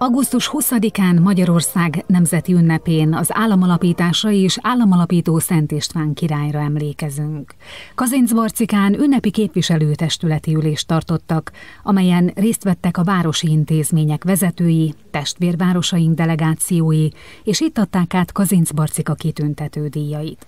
Augusztus 20-án Magyarország nemzeti ünnepén az államalapításra és államalapító Szent István királyra emlékezünk. Kazincbarcikán ünnepi képviselőtestületi ülést tartottak, amelyen részt vettek a városi intézmények vezetői, testvérvárosaink delegációi, és itt adták át Kazincbarcika kitüntető díjait.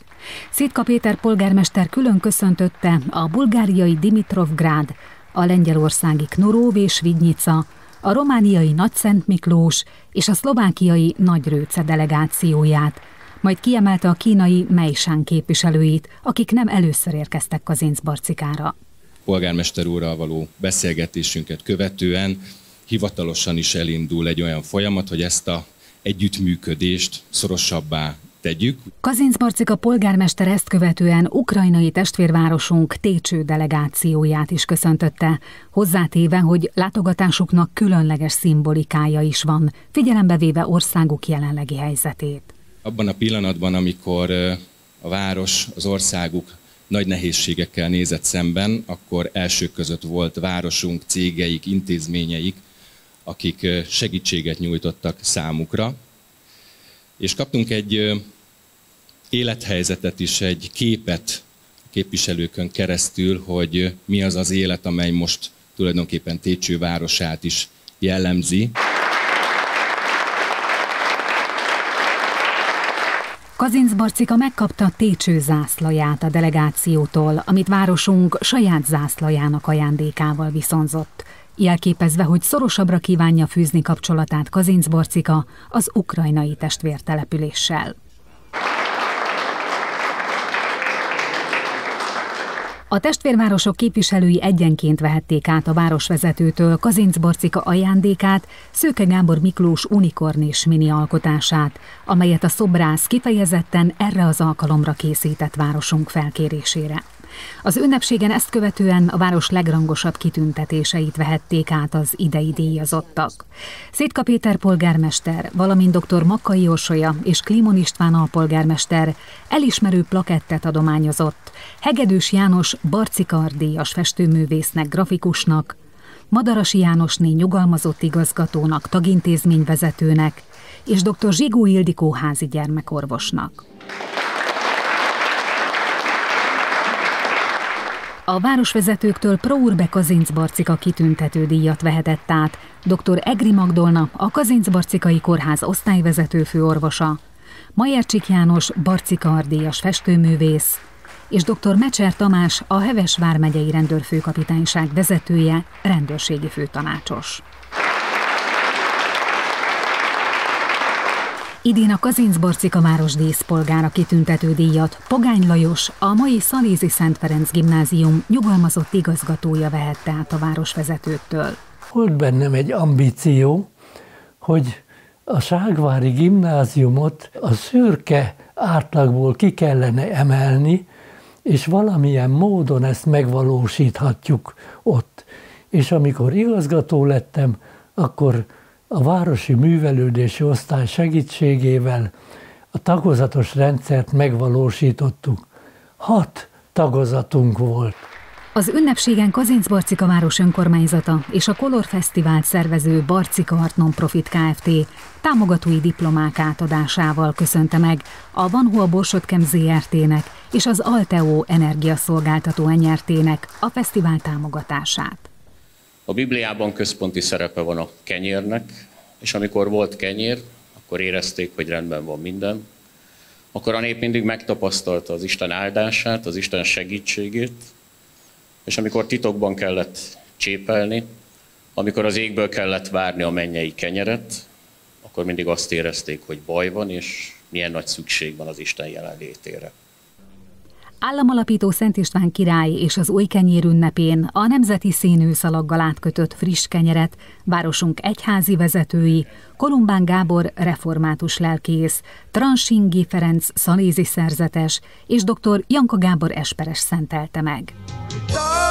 Szitka Péter polgármester külön köszöntötte a bulgáriai Dimitrovgrád, a lengyelországi Knorov és Vidnyica, a romániai Nagyszent Miklós és a szlovákiai Nagyrőce delegációját, majd kiemelte a kínai Meisán képviselőit, akik nem először érkeztek Kazincbarcikára. Polgármester úrral való beszélgetésünket követően hivatalosan is elindul egy olyan folyamat, hogy ezt a együttműködést szorosabbá tegyük. Kazincbarcika polgármester ezt követően ukrajnai testvérvárosunk Técső delegációját is köszöntötte, hozzátéve, hogy látogatásuknak különleges szimbolikája is van, figyelembe véve országuk jelenlegi helyzetét. Abban a pillanatban, amikor a város, az országuk nagy nehézségekkel nézett szemben, akkor elsők között volt városunk, cégeik, intézményeik, akik segítséget nyújtottak számukra, és kaptunk egy élethelyzetet is, egy képet képviselőkön keresztül, hogy mi az az élet, amely most tulajdonképpen Técső városát is jellemzi. Kazinc Barcika megkapta Técső zászlaját a delegációtól, amit városunk saját zászlajának ajándékával viszonzott jelképezve, hogy szorosabbra kívánja fűzni kapcsolatát Kazincborcika az ukrajnai testvértelepüléssel. A testvérvárosok képviselői egyenként vehették át a városvezetőtől Kazincborcika ajándékát, Szőke Gábor Miklós unikornis mini alkotását, amelyet a szobrász kifejezetten erre az alkalomra készített városunk felkérésére. Az ünnepségen ezt követően a város legrangosabb kitüntetéseit vehették át az idei díjazottak. Szétka Péter polgármester, valamint dr. Makkai Orsolya és Klimon István alpolgármester elismerő plakettet adományozott Hegedűs János Barcikardíjas festőművésznek, grafikusnak, Madarasi Jánosné nyugalmazott igazgatónak, tagintézményvezetőnek és dr. Zsigó Ildikó házi gyermekorvosnak. A városvezetőktől Prourbe Kazincbarcika kitüntető díjat vehetett át dr. Egri Magdolna, a Kazincbarcikai Kórház osztályvezető főorvosa, Majercsik János Barcika Ardíjas festőművész, és dr. Mecser Tamás, a Heves vármegyei rendőrfőkapitányság vezetője, rendőrségi főtanácsos. Idén a Kazincbarcika város díszpolgára kitüntető díjat Pogány Lajos, a mai Szalézi Szent Ferenc gimnázium nyugalmazott igazgatója vehette át a városvezetőtől. Volt bennem egy ambíció, hogy a Ságvári gimnáziumot a szürke átlagból ki kellene emelni, és valamilyen módon ezt megvalósíthatjuk ott. És amikor igazgató lettem, akkor a Városi Művelődési Osztály segítségével a tagozatos rendszert megvalósítottuk. Hat tagozatunk volt. Az ünnepségen Kazinc Barcika város önkormányzata és a Color Fesztivált szervező Barcika Art Non-Profit Kft. támogatói diplomák átadásával köszönte meg a Vanhua Borsotkem ZRT-nek és az Alteo energiaszolgáltató enyertének a fesztivál támogatását. A Bibliában központi szerepe van a kenyérnek, és amikor volt kenyér, akkor érezték, hogy rendben van minden. Akkor a nép mindig megtapasztalta az Isten áldását, az Isten segítségét, és amikor titokban kellett csépelni, amikor az égből kellett várni a mennyei kenyeret, akkor mindig azt érezték, hogy baj van, és milyen nagy szükség van az Isten jelenlétére. Államalapító Szent István király és az új kenyér ünnepén a nemzeti színű szalaggal átkötött friss kenyeret városunk egyházi vezetői, Kolumbán Gábor református lelkész, Transingi Ferenc szalézi szerzetes és dr. Janka Gábor esperes szentelte meg. A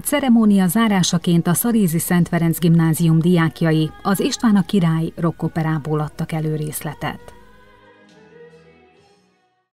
ceremónia zárásaként a Szarézi Szent Ferenc gimnázium diákjai az István a király rockoperából adtak elő részletet.